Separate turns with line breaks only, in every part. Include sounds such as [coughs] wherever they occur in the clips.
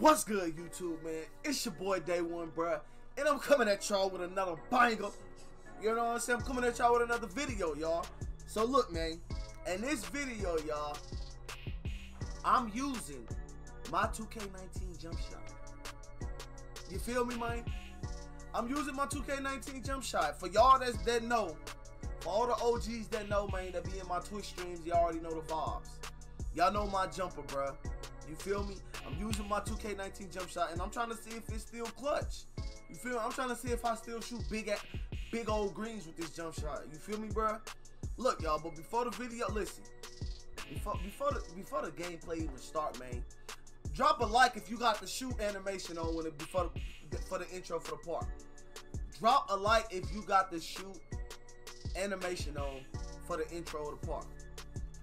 What's good, YouTube, man? It's your boy Day One, bruh. And I'm coming at y'all with another banger. You know what I'm saying? I'm coming at y'all with another video, y'all. So look, man. In this video, y'all, I'm using my 2K19 jump shot. You feel me, man? I'm using my 2K19 jump shot. For y'all that's that know, for all the OGs that know, man, that be in my Twitch streams, y'all already know the vibes. Y'all know my jumper, bruh. You feel me? I'm using my 2K19 jump shot, and I'm trying to see if it's still clutch. You feel me? I'm trying to see if I still shoot big at big old greens with this jump shot. You feel me, bruh? Look, y'all, but before the video, listen. Before before the before the gameplay even start, man, drop a like if you got the shoot animation on when it before the, for the intro for the part. Drop a like if you got the shoot animation on for the intro of the part.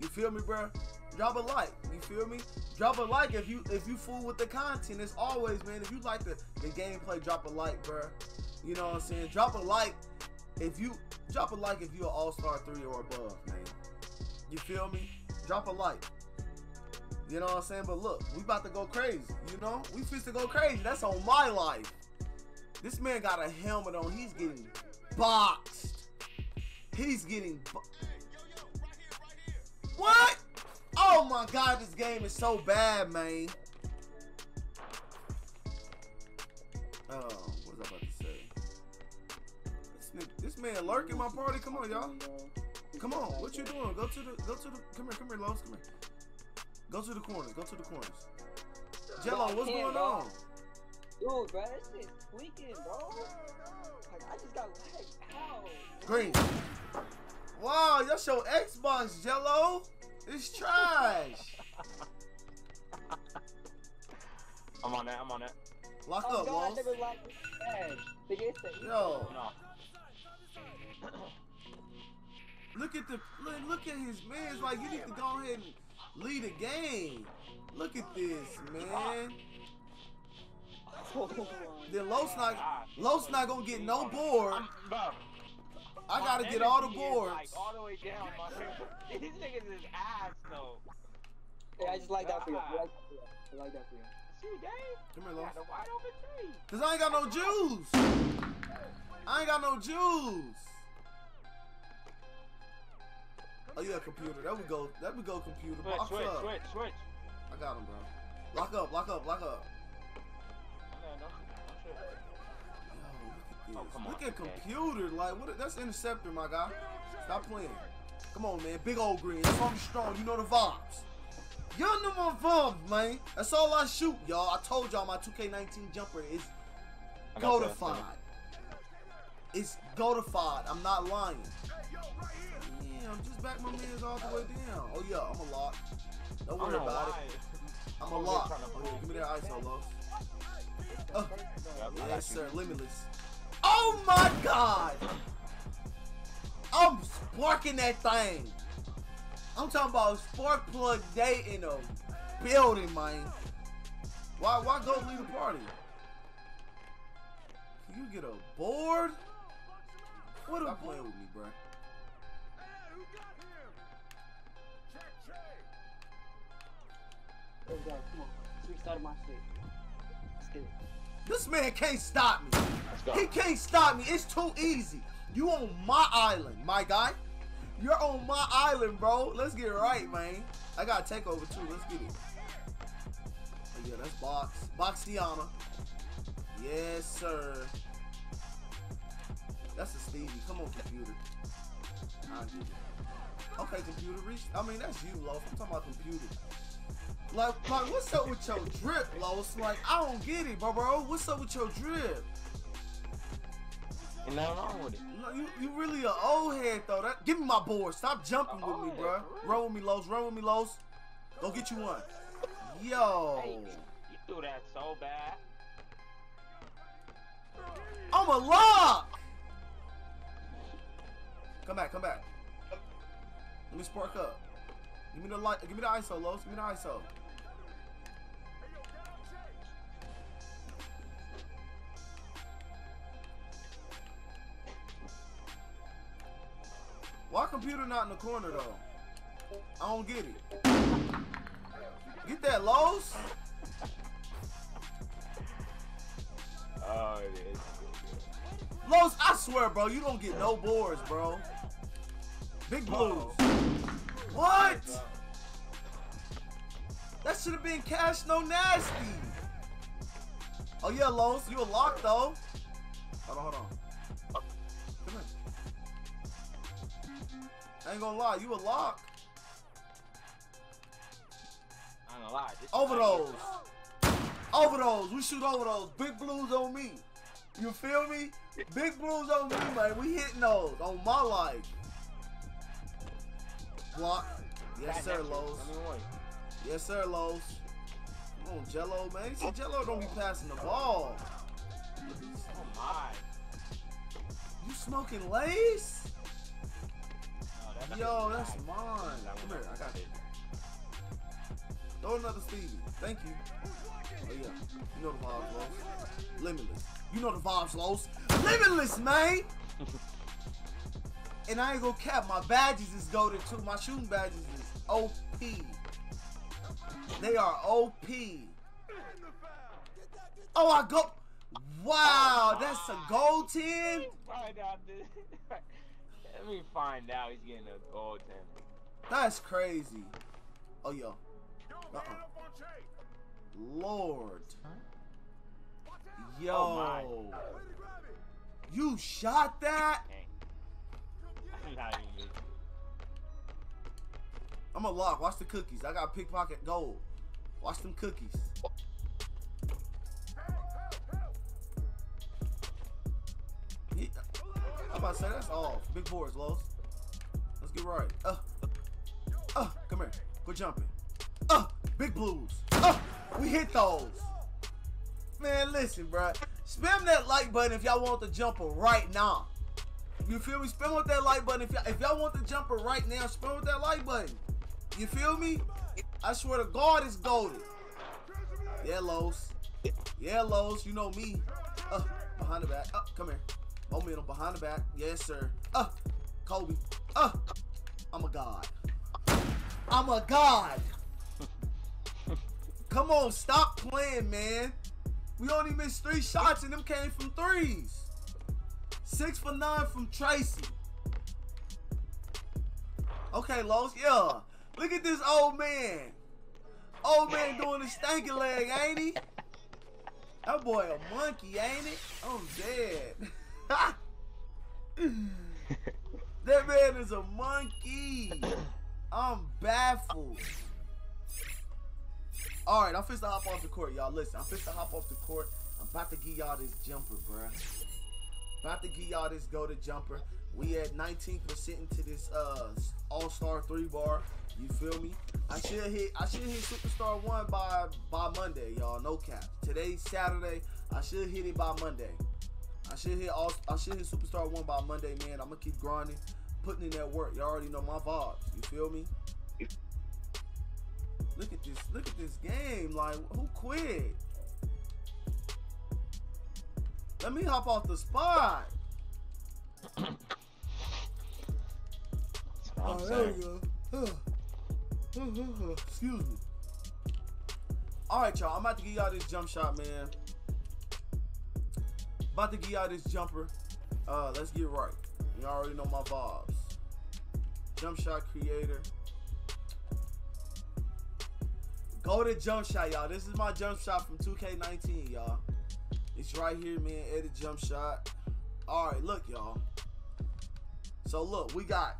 You feel me, bruh? Drop a like. You feel me? Drop a like if you if you fool with the content. It's always, man. If you like the, the gameplay, drop a like, bruh. You know what I'm saying? Drop a like if you drop a like if you're an All-Star 3 or above, man. You feel me? Drop a like. You know what I'm saying? But look, we about to go crazy. You know? We fit to go crazy. That's on my life. This man got a helmet on. He's getting boxed. He's getting? Oh my god, this game is so bad, man. Oh, what was I about to say? This, this man lurking my party. Come on, y'all. Come on, what you doing? Go to the, go to the. Come here, come here, Los. Come here. Go to the corners. Go to the corners. Jello, what's going on?
Dude, bro, this shit tweaking, bro. Like, I just got like, how?
Green. Wow, that's your Xbox, Jello. It's trash. [laughs]
I'm on that. I'm on that.
Lock
oh,
up,
God,
Los.
nigga, like, it's trash. Nigga, it's the
Yo,
No. [coughs]
look at the look, look at his man. It's like you need to go ahead and lead the game. Look at this, man.
Oh, [laughs]
Then Los not
God.
Los not gonna get no board.
I'm, bro,
I
my
gotta get all the
energy is,
boards.
Like, all the way down. My [laughs] These niggas is ass though.
Yeah, I just like that for you. I like that for you. I like that for you.
See, Dave?
Come here,
Got a wide open tree.
Cause I ain't got no juice. I ain't got no juice. Oh yeah, computer. There we go. There we go, computer.
Switch,
Box
switch,
up.
switch, switch.
I got him, bro. Lock up, lock up, lock up.
No, no, no shit. Oh,
look
come
at this.
on,
look at
okay.
computer. Like, what? That's interceptor, my guy. Stop playing. Come on, man. Big old green. I'm strong. You know the vibes. Y'all know my vibes, man. That's all I shoot, y'all. I told y'all my 2K19 jumper is
you.
Goatified. It's goatified. I'm not lying. Damn, just back my man's all the way down. Oh yeah, I'm a lock. Don't worry
know
about
why.
it. I'm a
I'm
lock. Oh, yeah, give me that ISO,
I got
Yes, sir. Limitless. Oh my God! I'm sparking that thing. I'm talking about spark plug day in a building, man. Why? Why go leave the party? Can you get a board? What Stop playing with me, bro.
Let's go. Come on. Let's restart my shit. Let's get it.
This man can't stop me.
Let's go.
He can't stop me. It's too easy. You on my island, my guy. You're on my island, bro. Let's get it right, man. I got to take over too. Let's get it. Oh, yeah, that's box. Box Tiana. Yes, sir. That's a Stevie. Come on, computer. I'll it. Okay, computer. Reach. I mean, that's you, Los. I'm talking about computer. Like, like, what's up with your drip, Los? Like, I don't get it, bro, bro. What's up with your drip?
Ain't nothing wrong with it.
No, you, you really an old head though. That, give me my board. Stop jumping with me, oh,
old
bro.
head, for real.
Run with me, Los. Run with me, Los. Go get you one. Yo,
Hey, you do that so bad.
I'm a lock. Come back, come back. Let me spark up. Give me the light. Give me the ISO, Los. Give me the ISO. Computer not in the corner though? I don't get it. Get that, Los.
Oh, it is.
Los, I swear, bro, you don't get no boards, bro. Big blues. What? That should have been cash no nasty. Oh yeah, Los, you a lock though. I ain't gonna lie, you a lock.
I ain't gonna lie. This
Over those. Over those. We shoot over those. Big blues on me. You feel me? Big blues on me, man. We hitting those on my life. Block. Yes, sir. Los.
I mean, wait.
Yes, sir, Los. Come on, Jello, man. See, Jello don't be passing the ball.
Oh my.
You smoking lace? Yo, that's
mine.
Come here, I got it. Throw another Stevie. Thank you. Oh yeah, you know the vibes, Los. Limitless. You know the vibes, Los. Limitless, man. and I ain't gonna cap. My badges is golden too. My shooting badges is OP. They are OP. Oh, I go. Wow, that's a gold
10. [laughs] Let me find out he's getting a gold ten.
That's crazy. Oh yo. Uh-uh. Lord. Yo.
Oh,
you shot that?
Dang. Not even.
I'm a lock. Watch the cookies. I got pickpocket gold. Watch them cookies. About to say that's off. Big boards, Los. Let's get right. Uh, uh, come here. Quit jumping. Uh, big blues. Uh, we hit those. Man, listen, bruh. Spam that like button if y'all want the jumper right now. You feel me? Spam with that like button if y'all, if y'all want the jumper right now. Spam with that like button. You feel me? I swear to God, it's golden. Yeah, Los. Yeah, Los. You know me. Uh, behind the back. Uh, come here. Momentum behind the back. Yes, sir. Uh, Kobe. Uh, I'm a god. I'm a god. [laughs] Come on, stop playing, man. We only missed three shots and them came from threes. Six for nine from Tracy. Okay, Los, yeah. Look at this old man. Old man doing the stanky leg, ain't he? That boy a monkey, ain't it? I'm dead. [laughs] [laughs] that man is a monkey. I'm baffled. All right, I'm finna hop off the court, y'all. Listen, I'm finna hop off the court. I'm about to give y'all this jumper, bruh. About to give y'all this go to jumper. We at 19% into this uh All-Star three bar. You feel me? I should hit I should hit Superstar one by by Monday, y'all. No cap. Today's Saturday. I should hit it by Monday. I should hit all I should hit Superstar one by Monday, man. I'm gonna keep grinding, putting in that work. Y'all already know my vibes. You feel me? Look at this. Look at this game. Like, who quit? Let me hop off the spot.
That's what I'm
Oh, there we go. Excuse me. All right, y'all. I'm about to give y'all this jump shot, man. About to get out this jumper. Uh, let's get right. You already know my vibes. Jump shot creator. Go to jump shot, y'all. This is my jump shot from 2K19, y'all. It's right here, man. Edit jump shot. All right, look, y'all. So look, we got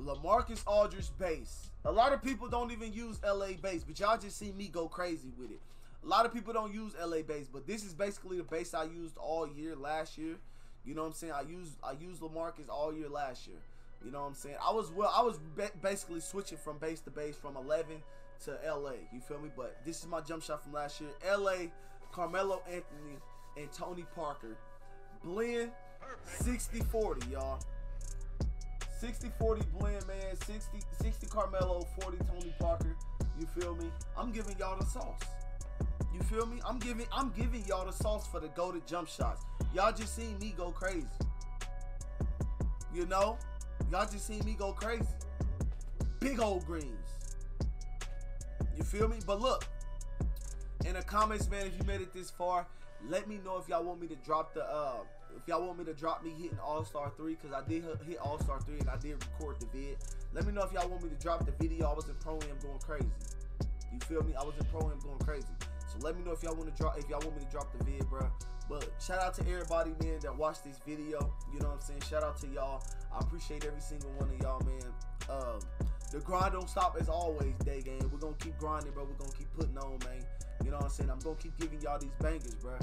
Lamarcus Aldridge base. A lot of people don't even use LA base, but y'all just see me go crazy with it. A lot of people don't use LA base, but this is basically the base I used all year last year. You know what I'm saying? I used I used Lamarcus all year last year. You know what I'm saying? I was well, I was basically switching from base to base from 11 to LA. You feel me? But this is my jump shot from last year. LA, Carmelo Anthony and Tony Parker. Blend 60-40, y'all. 60-40 blend, man. 60, 60 Carmelo, 40 Tony Parker. You feel me? I'm giving y'all the sauce. You feel me? I'm giving I'm giving y'all the sauce for the go to jump shots. Y'all just seen me go crazy. You know? Y'all just seen me go crazy. Big old greens. You feel me? But look, in the comments, man, if you made it this far, Let me know if y'all want me to drop the uh if y'all want me to drop me hitting All Star three because I did hit- hit All Star three and I did record the vid. Let me know if y'all want me to drop the video. I was in pro am going crazy. You feel me? I was in pro am going crazy. So let me know if y'all want to drop if y'all want me to drop the vid, bro. But shout out to everybody, man, that watched this video. You know what I'm saying? Shout out to y'all. I appreciate every single one of y'all, man. Um, the grind don't stop as always, day game. We're gonna keep grinding, bro. We're gonna keep putting on, man. You know what I'm saying? I'm gonna keep giving y'all these bangers, bro.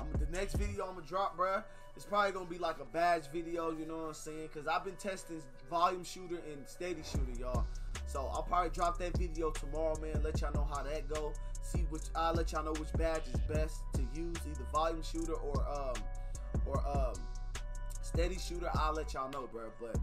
I'm the next video I'm gonna drop, bro. It's probably gonna be like a badge video, you know what I'm saying? Cause I've been testing volume shooter and steady shooter, y'all. So I'll probably drop that video tomorrow, man. Let y'all know how that go. See which I'll let y'all know which badge is best to use, either volume shooter or um or um steady shooter. I'll let y'all know, bro. But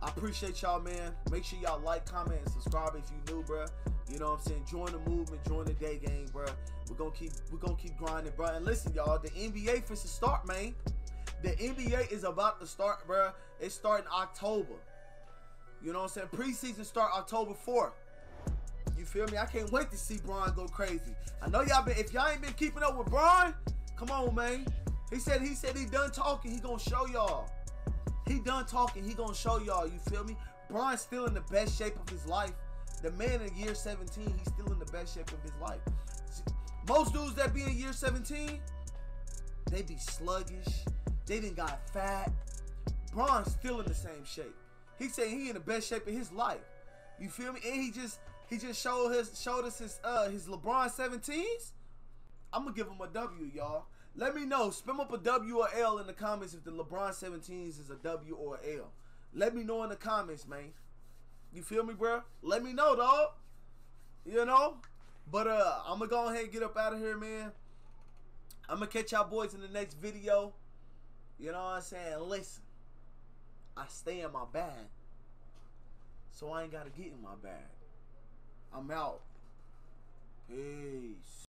I appreciate y'all, man. Make sure y'all like, comment, and subscribe if you new, bro. You know what I'm saying? Join the movement, join the day game, bro. We're gonna keep we're gonna keep grinding, bro. And listen, y'all, the NBA for to start, man. The NBA is about to start, bro. It's starting October. You know what I'm saying? Preseason start October 4th. You feel me? I can't wait to see Bron go crazy. I know y'all been if y'all ain't been keeping up with Bron, come on, man. He said he said he done talking, he gonna show y'all. He done talking, he gonna show y'all. You feel me? Bron's still in the best shape of his life. The man in year 17, he's still in the best shape of his life. See, Most dudes that be in year 17, they be sluggish. They didn't got fat. Bron's still in the same shape. He saying he in the best shape of his life. You feel me? And he just he just showed his showed us his uh his LeBron 17s. I'm gonna give him a W, y'all. Let me know. Spam up a W or L in the comments if the LeBron 17s is a W or a L. Let me know in the comments, man. You feel me, bro? Let me know, dog. You know? But uh I'm gonna go ahead and get up out of here, man. I'm gonna catch y'all boys in the next video. You know what I'm saying? Listen. I stay in my bag. So I ain't gotta get in my bag. I'm out. Peace.